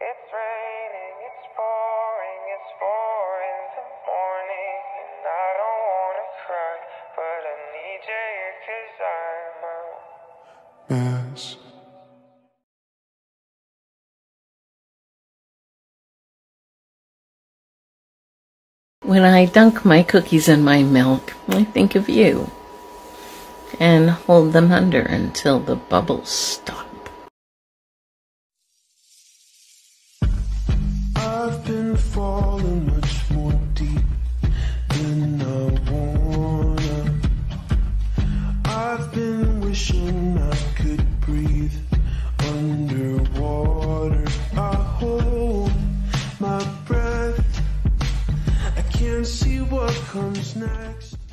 It's raining, it's pouring, it's the morning I don't wanna cry, but I need cause I'm When I dunk my cookies in my milk, I think of you and hold them under until the bubbles stop. Falling much more deep than I wanna. I've been wishing I could breathe underwater. I hold my breath. I can't see what comes next.